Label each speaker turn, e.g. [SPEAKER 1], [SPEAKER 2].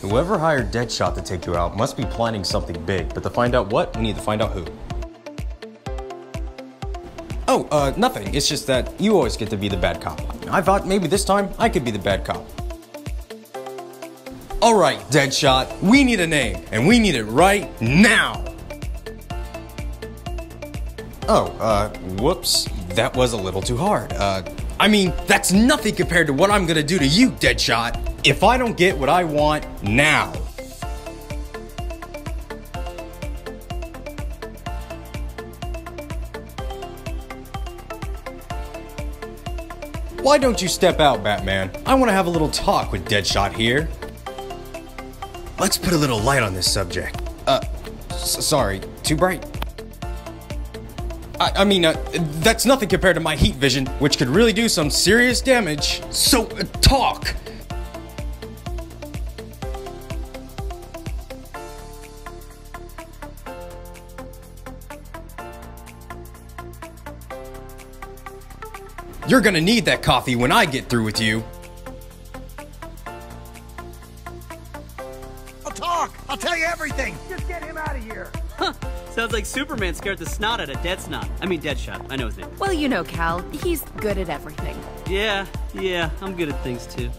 [SPEAKER 1] Whoever hired Deadshot to take you out must be planning something big, but to find out what, we need to find out who. Oh, uh, nothing. It's just that you always get to be the bad cop. I thought maybe this time I could be the bad cop. Alright, Deadshot, we need a name, and we need it right now! Oh, uh, whoops. That was a little too hard. Uh, I mean, that's nothing compared to what I'm gonna do to you, Deadshot, if I don't get what I want now. Why don't you step out, Batman? I want to have a little talk with Deadshot here. Let's put a little light on this subject. Uh, sorry, too bright. I, I mean, uh, that's nothing compared to my heat vision, which could really do some serious damage. So, uh, talk! You're gonna need that coffee when I get through with you.
[SPEAKER 2] I'll talk. I'll tell you everything. Just get him out of here. Huh.
[SPEAKER 3] Sounds like Superman scared the snot out of Dead Snot. I mean, Deadshot. I know his name.
[SPEAKER 4] Well, you know Kal, he's good at everything.
[SPEAKER 3] Yeah, yeah, I'm good at things too.